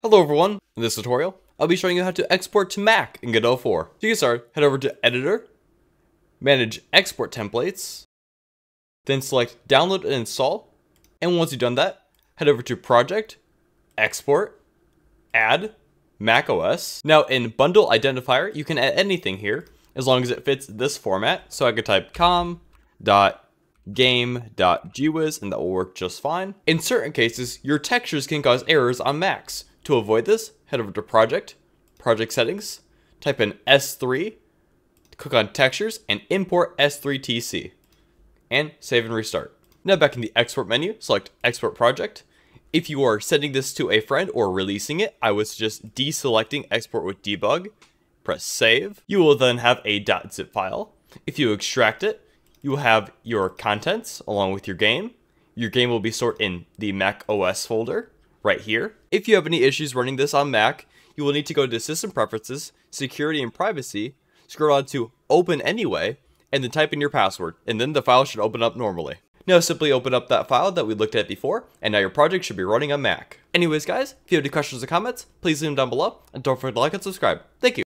Hello everyone, in this tutorial, I'll be showing you how to export to Mac in Godot 4. To get started, head over to Editor, Manage Export Templates, then select Download and Install, and once you've done that, head over to Project, Export, Add, Mac OS. Now in Bundle Identifier, you can add anything here, as long as it fits this format, so I could type com dot game.gwiz and that will work just fine. In certain cases, your textures can cause errors on Macs, to avoid this, head over to Project, Project Settings, type in S3, click on Textures, and import S3TC. And save and restart. Now back in the Export menu, select Export Project. If you are sending this to a friend or releasing it, I would suggest deselecting Export with Debug. Press Save. You will then have a .zip file. If you extract it, you will have your contents along with your game. Your game will be stored in the Mac OS folder right here. If you have any issues running this on Mac, you will need to go to System Preferences, Security and Privacy, scroll down to Open Anyway, and then type in your password, and then the file should open up normally. Now simply open up that file that we looked at before, and now your project should be running on Mac. Anyways guys, if you have any questions or comments, please leave them down below, and don't forget to like and subscribe. Thank you.